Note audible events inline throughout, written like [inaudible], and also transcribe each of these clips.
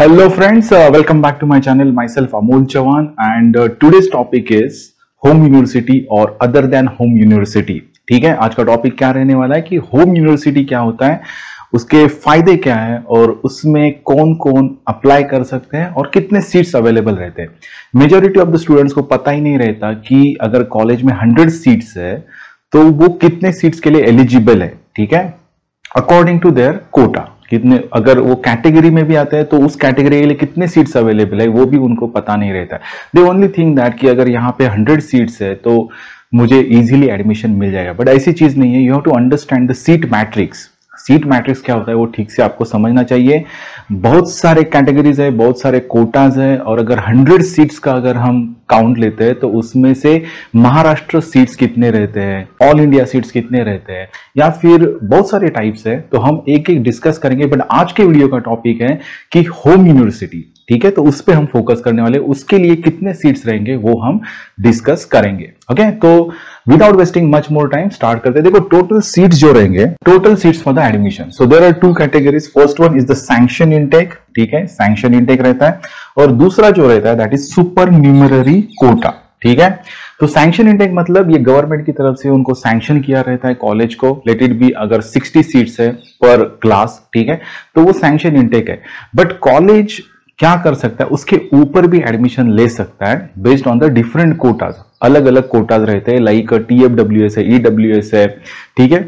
Hello friends, uh, welcome back to my channel. Myself Amol Chavan and uh, today's topic is home university or other than home university. ठीक है? आज का topic क्या रहने वाला है कि होम यूनिवर्सिटी क्या होता है उसके फ़ायदे क्या है और उसमें कौन कौन अप्लाई कर सकते हैं और कितने सीट्स अवेलेबल रहते हैं। मेजोरिटी ऑफ़ द स्टूडेंट्स को पता ही नहीं रहता कि अगर कॉलेज में हंड्रेड सीट्स है तो वो कितने सीट्स के लिए एलिजिबल है। ठीक है? अकॉर्डिंग टू देयर कोटा कितने, अगर वो कैटेगरी में भी आता है तो उस कैटेगरी के लिए कितने सीट्स अवेलेबल है, वो भी उनको पता नहीं रहता है। दे ओनली थिंक दैट कि अगर यहाँ पे हंड्रेड सीट्स है तो मुझे इजीली एडमिशन मिल जाएगा। बट ऐसी चीज़ नहीं है you have to understand the seat matrix seat matrix क्या होता है वो ठीक से आपको समझना चाहिए। बहुत सारे कैटेगरीज है, बहुत सारे कोटाज है, और अगर हंड्रेड सीट्स का अगर हम काउंट लेते हैं तो उसमें से महाराष्ट्र सीट्स कितने रहते हैं, ऑल इंडिया सीट्स कितने रहते हैं, या फिर बहुत सारे टाइप्स है तो हम एक एक डिस्कस करेंगे। बट आज के वीडियो का टॉपिक है कि होम यूनिवर्सिटी ठीक है? तो उस पर हम फोकस करने वाले उसके लिए कितने सीट्स रहेंगे, वो हम डिस्कस करेंगे ओके तो without wasting much more time start करते हैं। देखो टोटल सीट्स जो रहेंगे total seats for the admission so there are two categories first one is the sanction intake ठीक है? सैंक्शन इनटेक रहता है। और दूसरा जो रहता है that is supernumerary quota ठीक है? तो सैंक्शन इनटेक मतलब ये गवर्नमेंट की तरफ़ से उनको सैंक्शन किया रहता है कॉलेज को। लेट इट बी अगर 60 सीट्स है पर क्लास ठीक है? तो वो सैंक्शन इनटेक है। बट कॉलेज क्या कर सकता है? उसके ऊपर भी एडमिशन ले सकता है based on the different quotas अलग अलग कोटाज रहते हैं like T F W S है ई डब्ल्यू एस है, ठीक है?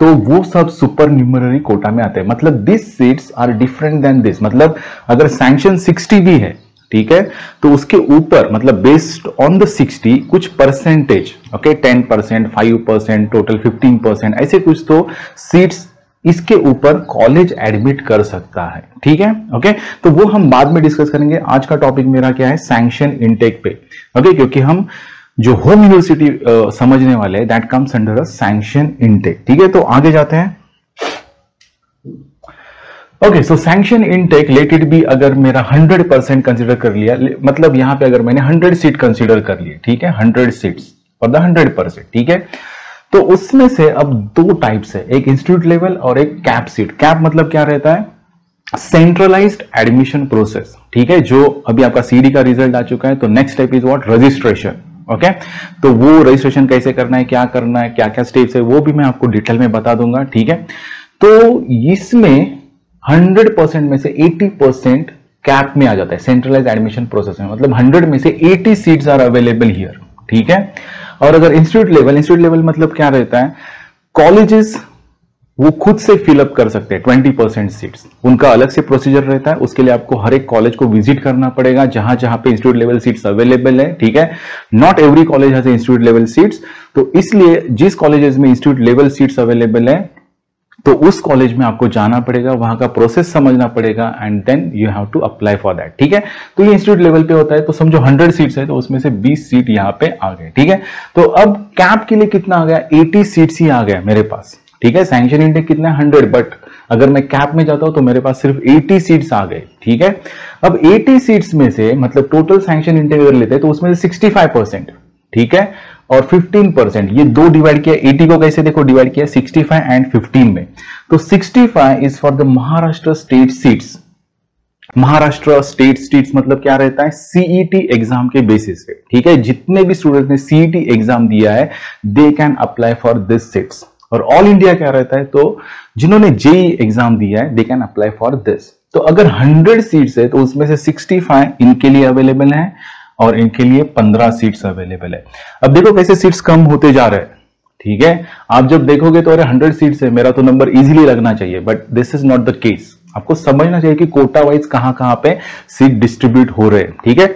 तो वो सब सुपर न्यूमररी कोटा में आते हैं। मतलब this seats are different than this मतलब अगर सैंक्शन 60 भी है, ठीक है? तो उसके ऊपर मतलब बेस्ड ऑन द 60 कुछ percentage okay 10 percent five percent total 15 percent ऐसे कुछ तो सीट्स इसके ऊपर कॉलेज एडमिट कर सकता है। ठीक है? ओके तो वो हम बाद में डिस्कस करेंगे। आज का टॉपिक मेरा क्या है? सैंक्शन इनटेक पे। ओके क्योंकि हम जो होम यूनिवर्सिटी समझने वाले हैं that comes under a sanction intake ठीक है? तो आगे जाते हैं। ओके सो सैंक्शन इनटेक लेटेड भी अगर मेरा 100 परसेंट कंसिडर कर लिया मतलब यहाँ पे अगर मैंने 100 सीट कंसिडर कर लिए, ठीक है? 100 सीट्स फॉर द 100 परसेंट ठीक है? तो उसमें से अब दो टाइप्स है, एक इंस्टीट्यूट लेवल और एक कैप सीट कैप मतलब क्या रहता है? सेंट्रलाइज्ड एडमिशन प्रोसेस ठीक है? जो अभी आपका सीडी का रिज़ल्ट आ चुका है तो next step is what registration okay तो वो रजिस्ट्रेशन कैसे करना है, क्या करना है क्या क्या स्टेप्स है, वो भी मैं आपको डिटेल में बता दूँगा, ठीक है? तो इसमें 100 परसेंट में से 80 परसेंट कैप में आ जाता है सेंट्रलाइज एडमिशन प्रोसेस में। मतलब 100 में से 80 सीट्स आर अवेलेबल हियर ठीक है? और अगर इंस्टीट्यूट लेवल इंस्टीट्यूट लेवल मतलब क्या रहता है? कॉलेजेस वो खुद से फिलअप कर सकते हैं ट्वेंटी परसेंट सीट्स उनका अलग से प्रोसीजर रहता है, उसके लिए आपको हर एक कॉलेज को विज़िट करना पड़ेगा, जहाँ जहाँ पे इंस्टीट्यूट लेवल सीट्स अवेलेबल है, ठीक है? Not every college has institute level seats तो इसलिए जिस कॉलेजेस में इंस्टीट्यूट लेवल सीट्स अवेलेबल है तो उस कॉलेज में आपको जाना पड़ेगा, वहाँ का प्रोसेस समझना पड़ेगा and then you have to apply for that ठीक है? तो ये इंस्टीट्यूट लेवल पे होता है तो समझो 100 सीट्स है तो उसमें से 20 सीट यहाँ पे आ गए, ठीक है? तो अब कैप के लिए कितना आ गया? 80 सीट्स ही आ गया मेरे पास, ठीक है? सैंक्शन इंडेक कितना है? हंड्रेड बट अगर मैं कैप में जाता हूँ तो मेरे पास सिर्फ़ 80 सीट्स आ गए, ठीक है? अब 80 सीट्स में से मतलब टोटल सैंक्शन इंटेक अगर लेते हैं तो उसमें से 65 परसेंट ठीक है? और 15 परसेंट ये दो डिवाइड किया 80 को कैसे देखो डिवाइड किया 65 एंड 15 में। तो 65 is for the Maharashtra state seats Maharashtra state seats मतलब क्या रहता है? सीईटी एग्ज़ाम के बेसिस पे। ठीक है? जितने भी स्टूडेंट ने सीईटी एग्ज़ाम दिया है they can apply for this seats और ऑल इंडिया क्या रहता है? तो जिन्होंने जेई एग्ज़ाम दिया है they can apply for this तो अगर 100 सीट्स है तो उसमें से 65 इनके लिए अवेलेबल है। और इनके लिए 15 सीट्स अवेलेबल है। अब देखो कैसे सीट्स कम होते जा रहे हैं। ठीक है? आप जब देखोगे तो अरे 100 सीट्स है, मेरा तो नंबर इजीली लगना चाहिए but this is not the case आपको समझना चाहिए कि कोटा वाइज कहाँ कहाँ पे सीट डिस्ट्रीब्यूट हो रहे हैं। ठीक है?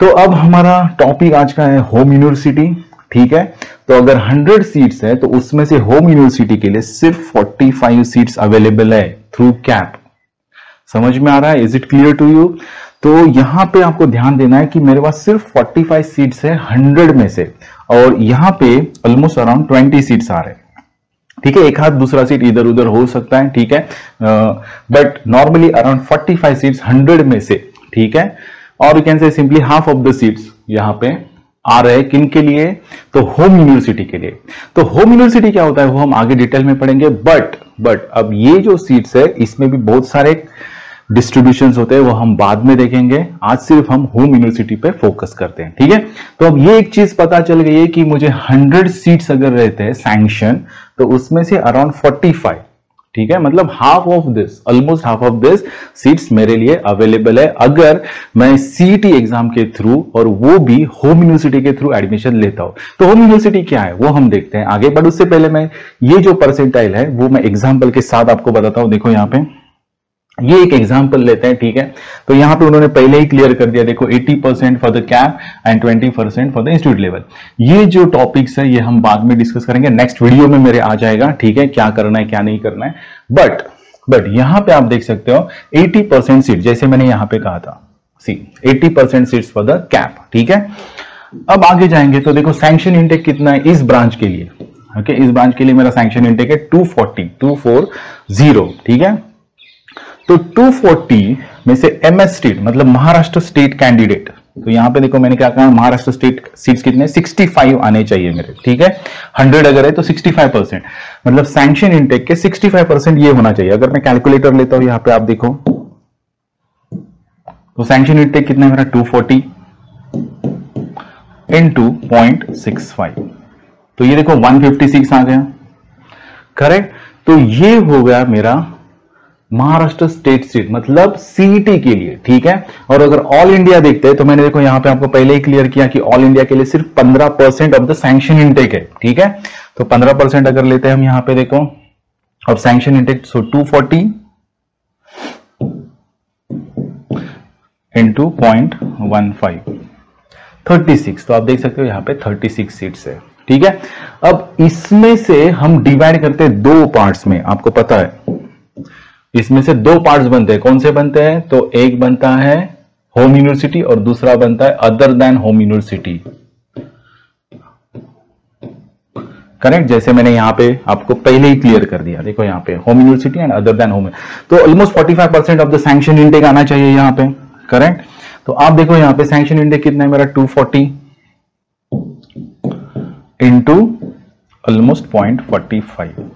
तो अब हमारा टॉपिक आज का है होम यूनिवर्सिटी ठीक है? तो अगर 100 सीट्स है तो उसमें से होम यूनिवर्सिटी के लिए सिर्फ़ 45 सीट्स अवेलेबल है थ्रू कैप समझ में आ रहा है? Is it clear to you तो यहाँ पे आपको ध्यान देना है कि मेरे पास सिर्फ़ 45 सीट्स है 100 में से। और यहाँ पे ऑलमोस्ट अराउंड 20 सीट्स आ रहे हैं। ठीक है, एक हाथ दूसरा सीट इधर उधर हो सकता है, ठीक है। बट नॉर्मली अराउंड 45 सीट्स 100 में से, ठीक है। और you can say simply half of the seats यहाँ पे आ रहे हैं। किन के लिए? तो होम यूनिवर्सिटी के लिए। तो होम यूनिवर्सिटी क्या होता है? वो हम आगे डिटेल में पढ़ेंगे। बट बट अब ये जो सीट्स है, इसमें भी बहुत सारे डिस्ट्रीब्यूशन होते हैं, वो हम बाद में देखेंगे। आज सिर्फ़ हम होम यूनिवर्सिटी पे फोकस करते हैं, ठीक है? तो अब ये एक चीज़ पता चल गई है कि मुझे 100 सीट्स अगर रहते हैं सैंक्शन तो उसमें से अराउंड 45 ठीक है? मतलब half of this almost half of this seats मेरे लिए अवेलेबल है। अगर मैं सीटी एग्ज़ाम के थ्रू और वो भी होम यूनिवर्सिटी के थ्रू एडमिशन लेता हूँ तो होम यूनिवर्सिटी क्या है? वो हम देखते हैं आगे बट उससे पहले मैं ये जो परसेंटाइल है, वो मैं एग्ज़ाम्पल के साथ आपको बताता हूँ। देखो यहाँ पे। ये एक एग्ज़ाम्पल लेते हैं ठीक है? तो यहाँ पे उन्होंने पहले ही क्लियर कर दिया देखो 80 percent for the cap and 20 percent for the institute level ये जो टॉपिक्स है ये हम बाद में डिस्कस करेंगे। नेक्स्ट वीडियो में मेरे आ जाएगा ठीक है? क्या करना है क्या नहीं करना है। बट बट यहाँ पे आप देख सकते हो 80 परसेंट सीट जैसे मैंने यहाँ पे कहा था। See 80 percent seat for the cap ठीक है? अब आगे जाएँगे तो देखो सैंक्शन इंटेक कितना है इस ब्रांच के लिए। ओके okay, इस ब्रांच के लिए मेरा सैंक्शन इंटेक है 240 240 ठीक है? तो 240 में से एमएस स्टेट मतलब महाराष्ट्र स्टेट कैंडिडेट तो यहाँ पे देखो मैंने क्या कहा, महाराष्ट्र स्टेट सीट्स कितने 65 आने चाहिए मेरे, ठीक है? 100 अगर है तो 65 परसेंट मतलब सैंक्शन इनटेक के 65 परसेंट ये होना चाहिए। अगर मैं कैलकुलेटर लेता हूँ, यहाँ पे आप देखो तो सैंक्शन इनटेक कितना है मेरा 240 इनटू पॉइंट सिक्स तो ये देखो 156 आ गया। करेक्ट तो ये हो गया मेरा महाराष्ट्र स्टेट सीट मतलब सीईटी के लिए, ठीक है? और अगर ऑल इंडिया देखते हैं तो मैंने देखो यहाँ पे आपको पहले ही क्लियर किया कि ऑल इंडिया के लिए सिर्फ़ 15 percent of the sanction intake है, ठीक है? तो 15 परसेंट अगर लेते हैं हम यहाँ पे देखो, अब sanction intake so 240 forty into point one five thirty six तो आप देख सकते हो यहाँ पे 36 सीट्स है, ठीक है? अब इसमें से हम डिवाइड करते हैं दो पार्ट्स में, आपको पता है। इसमें से दो पार्ट्स बनते हैं। कौन से बनते हैं? तो एक बनता है होम यूनिवर्सिटी और दूसरा बनता है other than home university correct जैसे मैंने यहाँ पे आपको पहले ही क्लियर कर दिया। देखो यहाँ पे home university and other than home तो almost 45 percent of the sanction intake आना चाहिए यहाँ पे। करेक्ट तो आप देखो यहाँ पे सैंक्शन इंटेक कितना है? मेरा 240 forty into almost point forty five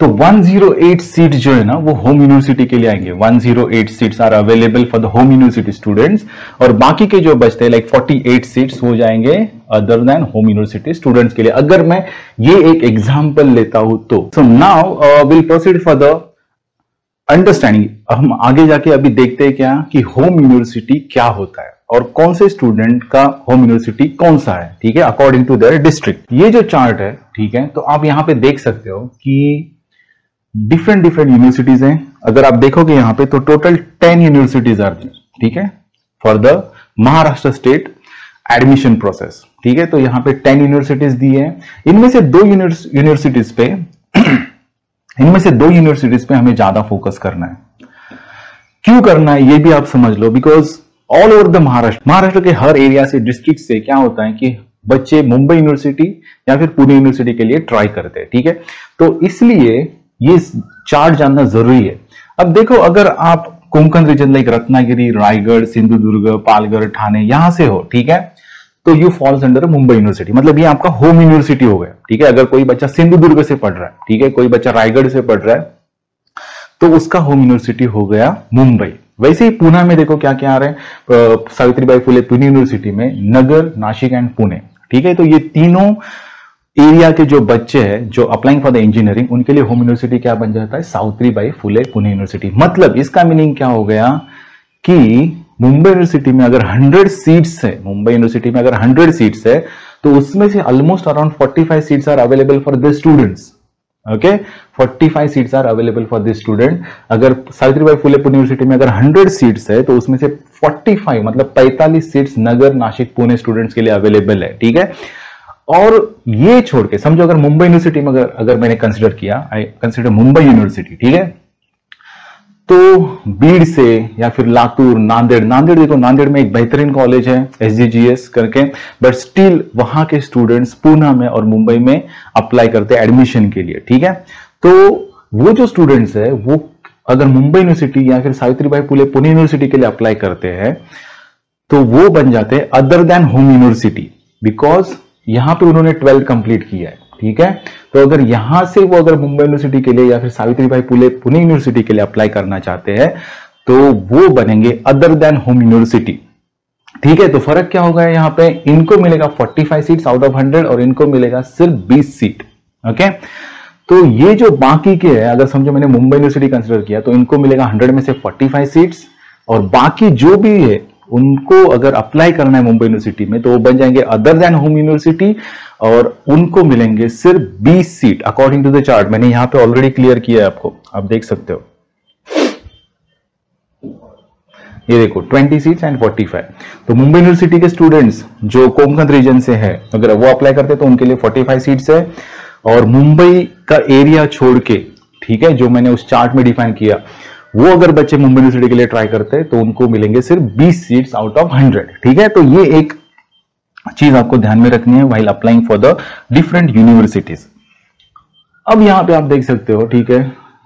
तो 108 सीट जो है ना, वो होम यूनिवर्सिटी के लिए आएँगे। 108 seats are available for the home university students और बाकी के जो बचते हैं लाइक 48 सीट्स हो जाएँगे other than home university students के लिए। अगर मैं ये एक एग्जांपल लेता हूँ तो। So now will proceed for the understanding हम आगे जाके अभी देखते हैं क्या, कि होम यूनिवर्सिटी क्या होता है और कौन से स्टूडेंट का होम यूनिवर्सिटी कौन सा है, ठीक है? अकॉर्डिंग टू देयर डिस्ट्रिक्ट ये जो चार्ट है, ठीक है? तो आप यहाँ पे देख सकते हो कि डिफरेंट डिफरेंट यूनिवर्सिटीज हैं। अगर आप देखोगे यहाँ पे तो टोटल टेन यूनिवर्सिटीज आर ठीक है? For the Maharashtra state admission process ठीक है? तो यहाँ पे टेन यूनिवर्सिटीज दी है। इनमें से दो यूनिवर्सिटीज पे, [clears throat] इनमें से दो यूनिवर्सिटीज पे हमें ज़्यादा फोकस करना है। क्यों करना है, ये भी आप समझ लो because all over the Maharashtra Maharashtra के हर एरिया से डिस्ट्रिक्ट से क्या होता है कि बच्चे मुंबई यूनिवर्सिटी या फिर पुणे यूनिवर्सिटी के लिए ट्राई करते हैं, ठीक है? तो इसलिए ये चार्ट जानना ज़रूरी है। अब देखो, अगर आप कोंकण रीजन लाइक रत्नागिरी, रायगढ़, सिंधुदुर्ग पालगढ़ ठाणे, यहाँ से हो, ठीक है? तो you falls under Mumbai university मतलब ये आपका होम यूनिवर्सिटी हो गया, ठीक है? अगर कोई बच्चा सिंधुदुर्ग से पढ़ रहा है, ठीक है? कोई बच्चा रायगढ़ से पढ़ रहा है तो उसका होम यूनिवर्सिटी हो गया मुंबई वैसे ही पुणे में देखो क्या क्या आ रहे हैं। सावित्रीबाई फुले पुणे यूनिवर्सिटी में नगर नासिक एंड पुणे, ठीक है? तो ये तीनों एरिया के जो बच्चे हैं, जो अप्लाइंग फॉर द इंजीनियरिंग उनके लिए होम यूनिवर्सिटी क्या बन जाता है? साउथरी बाई फुले पुणे यूनिवर्सिटी मतलब इसका मीनिंग क्या हो गया कि मुंबई यूनिवर्सिटी में अगर 100 सीट्स है, मुंबई यूनिवर्सिटी में अगर 100 सीट्स है तो उसमें से almost around 45 seats are available for the students okay 45 seats are available for this student अगर सावित्रीबाई फुले पुणे यूनिवर्सिटी में अगर 100 सीट्स है तो उसमें से 45 मतलब 45 सीट्स नगर नासिक पुणे स्टूडेंट्स के लिए अवेलेबल है. ठीक है? और ये छोड़ के, समझो अगर मुंबई यूनिवर्सिटी में अगर अगर मैंने कंसिडर किया आई कंसिडर मुंबई यूनिवर्सिटी ठीक है? तो बीड़ से या फिर लातूर, नांदेड़ नांदेड़ देखो, नांदेड़ में एक बेहतरीन कॉलेज है एस करके बट स्टिल वहाँ के स्टूडेंट्स पूना में और मुंबई में अप्लाई करते हैं एडमिशन के लिए, ठीक है? तो वो जो स्टूडेंट्स है, वो अगर मुंबई यूनिवर्सिटी या फिर सावित्रीबाई पुले पुणे यूनिवर्सिटी के लिए अप्लाई करते हैं तो वो बन जाते हैं other than home university because यहाँ पे उन्होंने ट्वेल्थ कंप्लीट किया है, ठीक है? तो अगर यहाँ से वो अगर मुंबई यूनिवर्सिटी के लिए या फिर सावित्रीबाई पुले पुणे यूनिवर्सिटी के लिए अप्लाई करना चाहते हैं तो वो बनेंगे अदर देन होम यूनिवर्सिटी ठीक है? तो फ़र्क क्या होगा यहाँ पे? इनको मिलेगा 45 सीट्स आउट ऑफ़ 100 और इनको मिलेगा सिर्फ़ 20 सीट ओके तो ये जो बाकी के है, अगर समझो मैंने मुंबई यूनिवर्सिटी कंसिडर किया तो इनको मिलेगा 100 में से 45 सीट्स और बाकी जो भी है उनको अगर अप्लाई करना है मुंबई यूनिवर्सिटी में तो वो बन जाएँगे अदर देन होम यूनिवर्सिटी और उनको मिलेंगे सिर्फ़ 20 seat according to the chart मैंने यहाँ पे ऑलरेडी क्लियर किया है आपको। आप देख सकते हो। ये देखो 20 सीट्स एंड 45 तो मुंबई यूनिवर्सिटी के स्टूडेंट्स जो कोमकंद रीजन से है, अगर वो अप्लाई करते तो उनके लिए 45 सीट्स है। और मुंबई का एरिया छोड़ के, ठीक है, जो मैंने उस चार्ट में डिफाइन किया वो अगर बच्चे मुंबई यूनिवर्सिटी के लिए ट्राई करते हैं तो उनको मिलेंगे सिर्फ़ 20 सीट्स आउट ऑफ़ 100 ठीक है? तो ये एक चीज़ आपको ध्यान में रखनी है while applying for the different universities अब यहाँ पे आप देख सकते हो, ठीक है?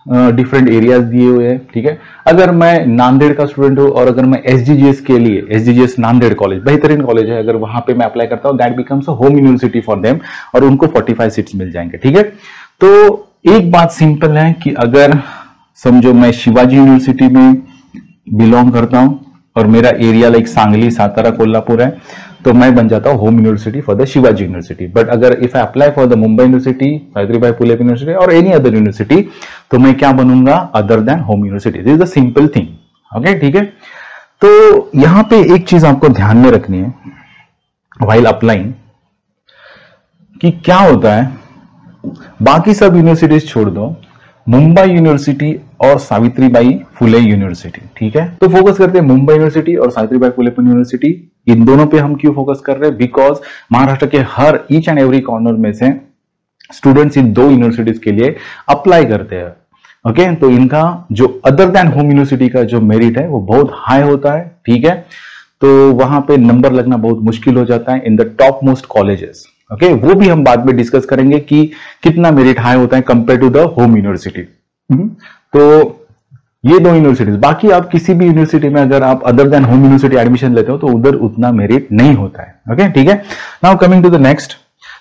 डिफरेंट एरियाज़ दिए हुए हैं, ठीक है? अगर मैं नांदेड़ का स्टूडेंट हूँ और अगर मैं एस के लिए एस नांदेड़ कॉलेज बेहतरीन कॉलेज है, अगर वहाँ पे मैं अप्लाई करता हूँ that becomes a home university for them और उनको 45 सीट्स मिल जाएँगे, ठीक है? तो एक बात सिंपल है कि अगर समझो मैं शिवाजी यूनिवर्सिटी में बिलोंग करता हूँ और मेरा एरिया लाइक सांगली, सातारा, कोल्हापुर है तो मैं बन जाता हूँ home university for the Shivaji university but अगर if I apply for the Mumbai university Savitribai Phule university और एनी अदर यूनिवर्सिटी तो मैं क्या बनूँगा? Other than home university this is the simple thing okay ठीक है? तो यहाँ पे एक चीज़ आपको ध्यान में रखनी है वाइल अप्लाइंग कि क्या होता है? बाकी सब यूनिवर्सिटीज छोड़ दो। मुंबई यूनिवर्सिटी और सावित्रीबाई फुले यूनिवर्सिटी, ठीक है? तो फोकस करते हैं मुंबई यूनिवर्सिटी और सावित्रीबाई फुले यूनिवर्सिटी। इन दोनों पे हम क्यों फोकस कर रहे हैं? बिकॉज़ महाराष्ट्र के हर ईच एंड एवरी कॉर्नर में से स्टूडेंट्स इन दो यूनिवर्सिटीज के लिए अप्लाई करते हैं। Okay okay? तो इनका जो अदर देन होम यूनिवर्सिटी का जो मेरिट है, वो बहुत हाई होता है, ठीक है? तो वहाँ पे नंबर लगना बहुत मुश्किल हो जाता है in the top most colleges okay वो भी हम बाद में डिस्कस करेंगे कि कितना मेरिट हाई होता है compare to the home university तो ये दो यूनिवर्सिटीज बाकी आप किसी भी यूनिवर्सिटी में अगर आप other than home university admission लेते हो तो उधर उतना मेरिट नहीं होता है। ओके ठीक है? Now coming to the next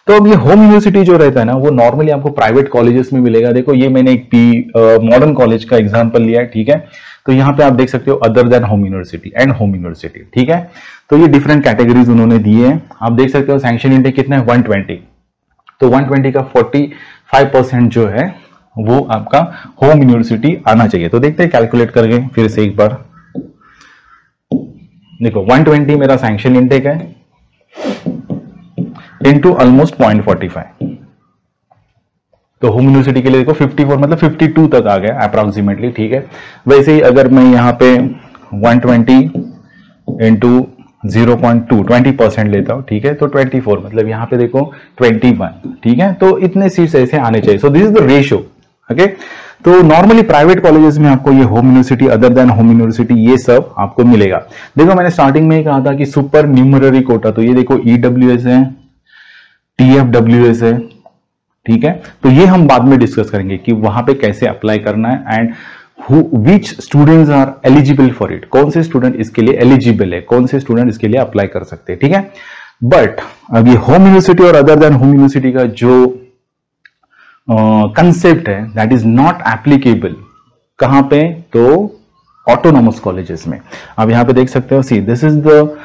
तो अब ये होम यूनिवर्सिटी जो रहता है ना, वो नॉर्मली आपको प्राइवेट कॉलेजेस में मिलेगा। देखो, ये मैंने एक पी मॉडर्न कॉलेज का एग्ज़ाम्पल लिया है, ठीक है? तो यहाँ पे आप देख सकते हो other than home university and home university ठीक है? तो ये डिफरेंट कैटेगरीज उन्होंने दिए हैं। आप देख सकते हो सैंक्शन इंटेक कितना है? 120 तो 120 का 45 परसेंट जो है, वो आपका होम यूनिवर्सिटी आना चाहिए। तो देखते हैं कैलकुलेट करके फिर से एक बार। देखो 120 मेरा सैंक्शन इंटेक है into almost point forty five तो होम यूनिवर्सिटी के लिए देखो 54 मतलब 52 तक आ गया अप्रोक्सीमेटली ठीक है? वैसे ही अगर मैं यहाँ पे 120 twenty into zero point two twenty percent लेता हूँ, ठीक है? तो 24 मतलब यहाँ पे देखो 21 ठीक है? तो इतने सीट्स ऐसे आने चाहिए। So this is the ratio okay तो नॉर्मली प्राइवेट कॉलेजेस में आपको ये home university other than home university ये सब आपको मिलेगा। देखो, मैंने स्टार्टिंग में ही कहा था कि सुपर न्यूमररी कोटा तो ये देखो ईडब्ल्यू e है टीएफडब्ल्यू है, ठीक है? तो ये हम बाद में डिस्कस करेंगे कि वहाँ पे कैसे अप्लाई करना है and which students are eligible for it कौन से स्टूडेंट इसके लिए एलिजिबल है? कौन से स्टूडेंट इसके लिए अप्लाई कर सकते हैं? ठीक है? बट अब ये होम यूनिवर्सिटी और अदर देन होम यूनिवर्सिटी का जो कंसेप्ट uh, है दैट इज़ नॉट एप्लीकेबल कहाँ पे? तो ऑटोनॉमस कॉलेजेस में। अब यहाँ पे देख सकते हो see this is the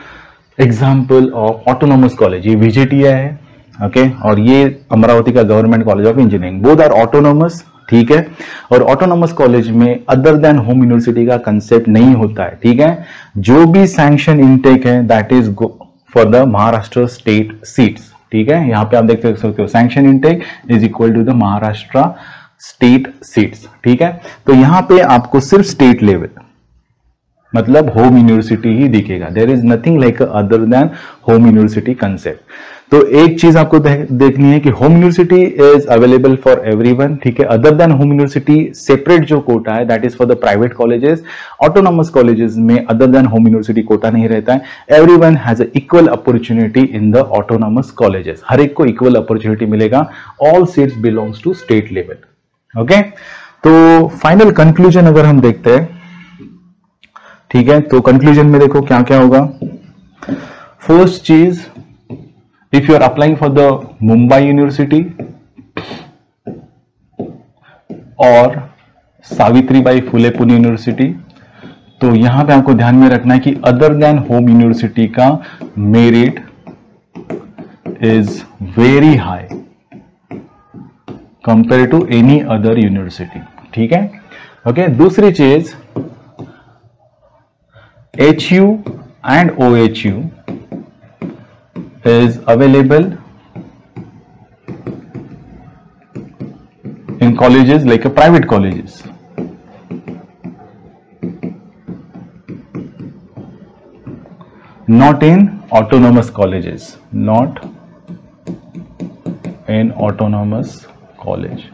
example of autonomous college ये विजेटिया है ओके okay? और ये अमरावती का government college of engineering both are autonomous ठीक है? और ऑटोनॉमस कॉलेज में अदर देन होम यूनिवर्सिटी का कंसेप्ट नहीं होता है, ठीक है? जो भी सैंक्शन इनटेक है that is for the Maharashtra state seats ठीक है? यहाँ पे आप देख सकते हो sanction intake is equal to the Maharashtra state seats ठीक है? तो यहाँ पे आपको सिर्फ़ स्टेट लेवल मतलब होम यूनिवर्सिटी ही दिखेगा। There is nothing like other than home university concept तो एक चीज़ आपको देखनी है कि home university is available for everyone ठीक है? Other than home university separate जो कोटा है that is for the private colleges autonomous colleges में other than home university quota नहीं रहता है. Every one has equal opportunity in the autonomous colleges हर एक को इक्वल अपॉर्चुनिटी मिलेगा. All seats belongs to state level okay तो final conclusion अगर हम देखते हैं, ठीक है? तो कंक्लूजन में देखो क्या क्या होगा. फ़र्स्ट चीज़ if you are applying for the Mumbai University or Savitri Bai Phule Pune University तो यहाँ पे आपको ध्यान में रखना है कि अदर देन होम यूनिवर्सिटी का merit is very high compare to any other university ठीक है? ओके दूसरी चीज़ H U and O H U is available in colleges like a private colleges not in autonomous colleges not in autonomous college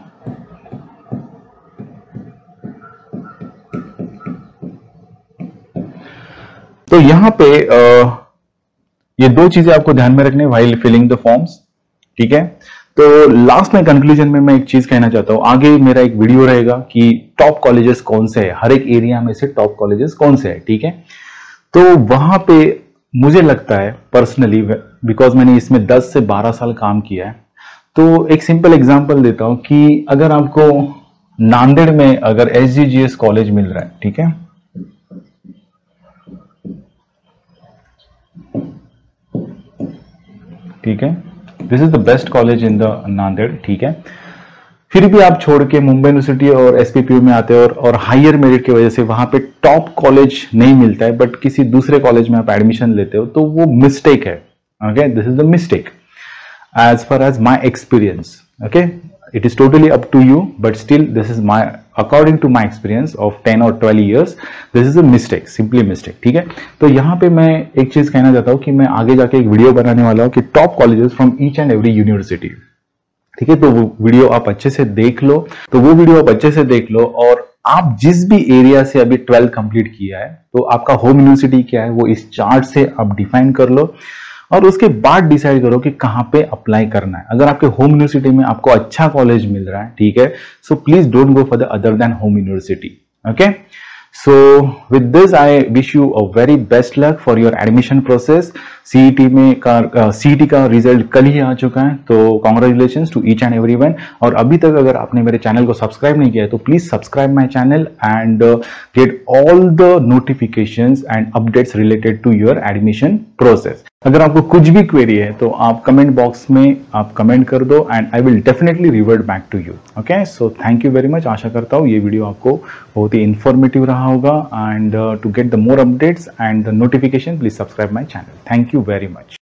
तो यहाँ पे आ, ये दो चीज़ें आपको ध्यान में रखने वाइल फिलिंग द फॉर्म्स ठीक है? तो लास्ट में कंक्लूजन में मैं एक चीज़ कहना चाहता हूँ। आगे मेरा एक वीडियो रहेगा कि टॉप कॉलेजेस कौन से है। हर एक एरिया में से टॉप कॉलेजेस कौन से है, ठीक है? तो वहाँ पे मुझे लगता है पर्सनली बिकॉज़ मैंने इसमें 10 से 12 साल काम किया है तो एक सिंपल एग्जांपल देता हूँ कि अगर आपको नांदेड़ में अगर एसजीजीएस कॉलेज मिल रहा है, ठीक है? ठीक है? This is the best college in the Nanded ठीक है? फिर भी आप छोड़ के मुंबई यूनिवर्सिटी और एसपीपीयू में आते हो और, और हायर मेरिट की वजह से वहाँ पे टॉप कॉलेज नहीं मिलता है बट किसी दूसरे कॉलेज में आप एडमिशन लेते हो तो वो मिस्टेक है okay this is the mistake as far as my experience okay it is totally up to you, but still this is my, according to my experience of 10 or 12 years, this is a mistake, simply mistake, ठीक है? तो यहाँ पे मैं एक चीज़ कहना चाहता हूँ कि मैं आगे जाके एक वीडियो बनाने वाला हूँ कि top colleges from each and every university ठीक है? तो वो वीडियो आप अच्छे से देख लो। तो वो वीडियो आप अच्छे से देख लो और आप जिस भी एरिया से अभी ट्वेल्थ कंप्लीट किया है तो आपका होम यूनिवर्सिटी क्या है, वो इस चार्ट से आप डिफाइन कर लो। और उसके बाद डिसाइड करो कि कहाँ पे अप्लाई करना है। अगर आपके होम यूनिवर्सिटी में आपको अच्छा कॉलेज मिल रहा है, ठीक है so please don't go for the other than home university okay so with this I wish you a very best luck for your admission process CET में का सीईटी का रिज़ल्ट कल ही आ चुका है तो congratulation to each and every one और अभी तक अगर आपने मेरे चैनल को सब्सक्राइब नहीं किया है तो please subscribe my channel and get all the notification and updates related to your admission process अगर आपको कुछ भी क्वेरी है तो आप कमेंट बॉक्स में आप कमेंट कर दो and I will definitely revert back to you okay so thank you very much आशा करता हूँ ये वीडियो आपको बहुत ही इन्फॉर्मेटिव रहा होगा and to get the more updates and the notification please subscribe my channel thank you very much.